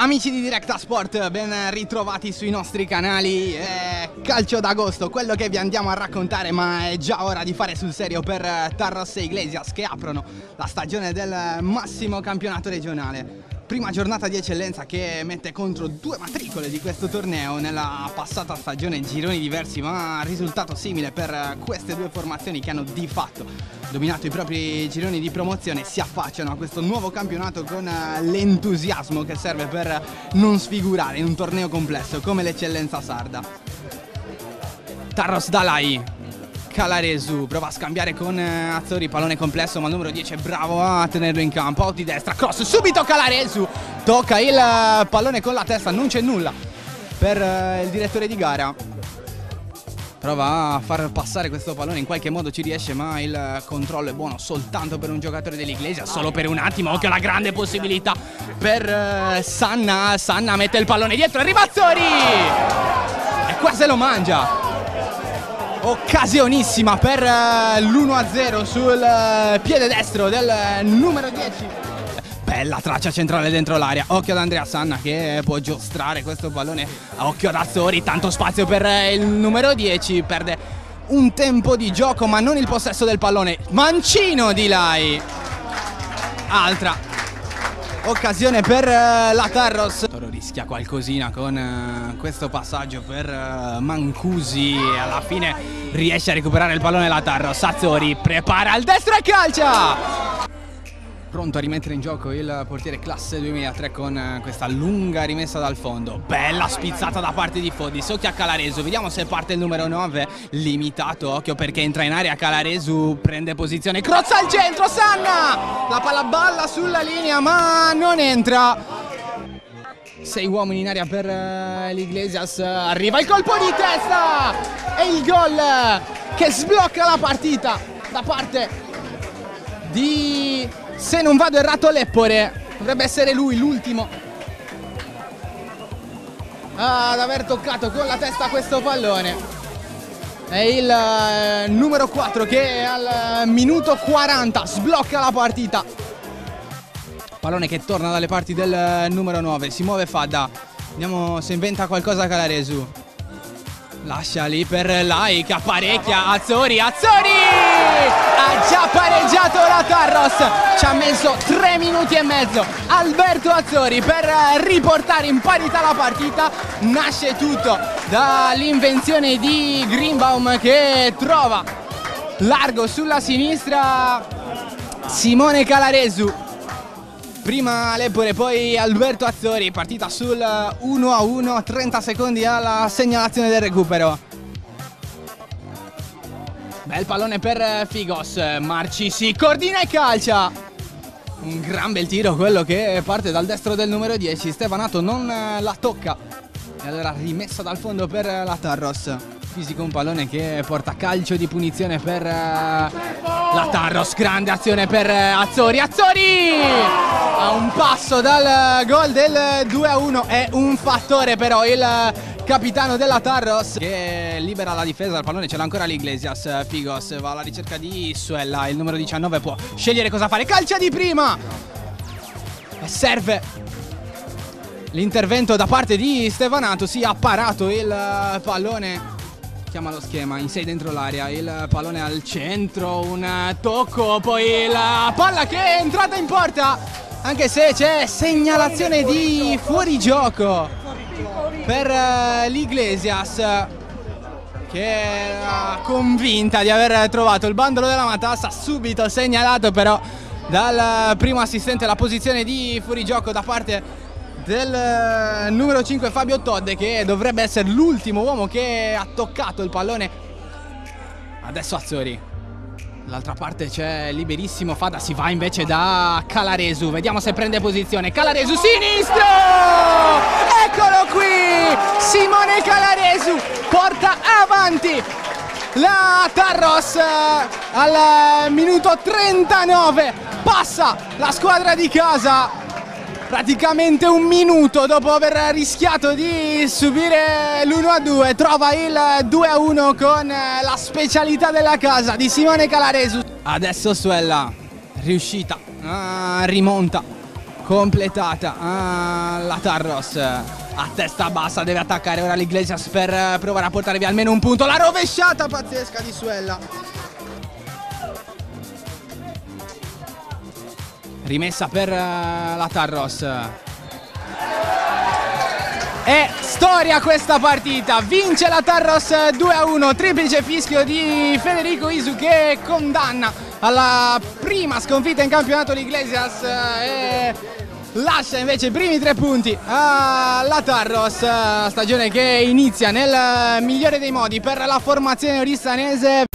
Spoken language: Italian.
Amici di Directa Sport, ben ritrovati sui nostri canali. Eh, calcio d'agosto, quello che vi andiamo a raccontare, ma è già ora di fare sul serio per Tarros e Iglesias che aprono la stagione del massimo campionato regionale. Prima giornata di eccellenza che mette contro due matricole di questo torneo nella passata stagione, gironi diversi ma risultato simile per queste due formazioni che hanno di fatto dominato i propri gironi di promozione si affacciano a questo nuovo campionato con l'entusiasmo che serve per non sfigurare in un torneo complesso come l'eccellenza sarda. Tarros Dalai Calaresu. Prova a scambiare con eh, Azzori, pallone complesso ma il numero 10 è bravo a tenerlo in campo, out di destra, cross, subito Calaresu, tocca il eh, pallone con la testa, non c'è nulla per eh, il direttore di gara. Prova a far passare questo pallone, in qualche modo ci riesce ma il controllo è buono soltanto per un giocatore dell'Iglesia, solo per un attimo, occhio alla grande possibilità per Sanna, Sanna mette il pallone dietro, arriva Azzori! E qua se lo mangia occasionissima per eh, l'1-0 sul eh, piede destro del eh, numero 10 bella traccia centrale dentro l'aria occhio ad Andrea Sanna che può giostrare questo pallone. Occhio ad Azzori tanto spazio per il numero 10 perde un tempo di gioco ma non il possesso del pallone. Mancino di Lai. Altra occasione per la Tarros. Rischia qualcosina con uh, questo passaggio per uh, Mancusi e alla fine riesce a recuperare il pallone la Tarros. Sazzori prepara al destro e calcia! Pronto a rimettere in gioco il portiere classe 2003 con questa lunga rimessa dal fondo. Bella spizzata da parte di Fodis. Occhio a Calaresu. Vediamo se parte il numero 9. Limitato. Occhio perché entra in area Calaresu. Prende posizione. Crozza al centro. Sanna! La palla balla sulla linea ma non entra. Sei uomini in aria per uh, l'Iglesias. Arriva il colpo di testa! E il gol che sblocca la partita da parte di se non vado errato Leppore dovrebbe essere lui l'ultimo ad aver toccato con la testa questo pallone è il eh, numero 4 che al minuto 40 sblocca la partita pallone che torna dalle parti del eh, numero 9 si muove Fadda. Vediamo se inventa qualcosa Calaresu. Lascia lì per Lai che apparecchia Azzori Azzori! Ha già pareggiato la Tarros. Ci ha messo 3 minuti e mezzo. Alberto Azzori per riportare in parità la partita. Nasce tutto dall'invenzione di Greenbaum che trova largo sulla sinistra Simone Calaresu prima Lepore poi Alberto Azzori partita sul 1 a 1 30 secondi alla segnalazione del recupero Bel pallone per eh, Figos. Marci si coordina e calcia. Un gran bel tiro quello che parte dal destro del numero 10. Stefanato non eh, la tocca. E allora rimessa dal fondo per eh, la Tarros. Fisico un pallone che porta calcio di punizione per la Tarros. Grande azione per Azzori. Azzori! A un passo dal gol del 2 a 1. È un fattore però il capitano della Tarros che libera la difesa, il pallone ce l'ha ancora l'Iglesias, Figos va alla ricerca di Suella, il numero 19 può scegliere cosa fare, calcia di prima serve l'intervento da parte di Stevanato, si ha parato il pallone chiama lo schema, in 6 dentro l'area, il pallone al centro, un tocco, poi la palla che è entrata in porta, anche se c'è segnalazione di fuorigioco per uh, l'Iglesias che era convinta di aver trovato il bandolo della matassa subito segnalato però dal primo assistente la posizione di fuorigioco da parte del eh, numero 5 Fabio Todde che dovrebbe essere l'ultimo uomo che ha toccato il pallone adesso Azzori Dall'altra parte c'è liberissimo Fada, si va invece da Calaresu. Vediamo se prende posizione. Calaresu sinistro! Eccolo qui! Simone Calaresu porta avanti la Tarros eh, al minuto 39. Passa la squadra di casa praticamente un minuto dopo aver rischiato di subire l'1-2 trova il 2-1 con la specialità della casa di Simone Calaresu. Adesso Suella riuscita ah, rimonta completata ah, la Tarros. A testa bassa deve attaccare ora l'Iglesias per provare a portare via almeno un punto. La rovesciata pazzesca di Suella rimessa per uh, la Tarros. È storia questa partita. Vince la Tarros 2 a 1 triplice fischio di Federico Isu che condanna alla prima sconfitta in campionato l'Iglesias e lascia invece i primi tre punti alla Tarros, stagione che inizia nel migliore dei modi per la formazione oristanese.